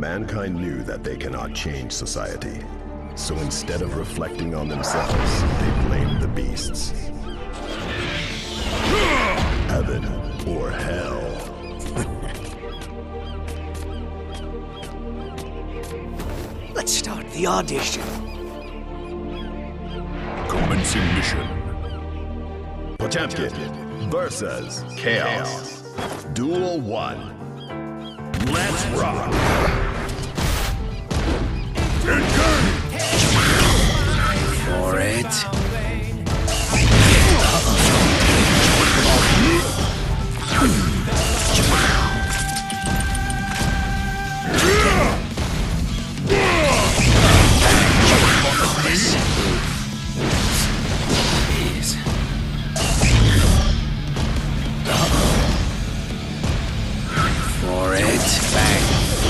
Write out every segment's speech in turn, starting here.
Mankind knew that they cannot change society. So instead of reflecting on themselves, they blamed the beasts. Heaven or hell. Let's start the audition. Commencing mission. Potemkin versus Chaos. Duel 1. Let's rock!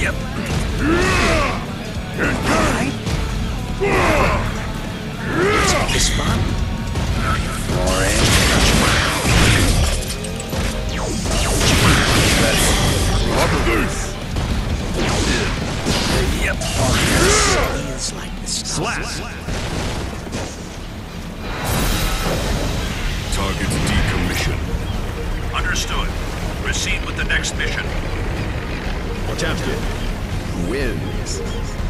Yep. Alright. Let's make this. Up! Yep. Feels like the Targets decommissioned. Understood. Proceed with the next mission. Potemkin wins.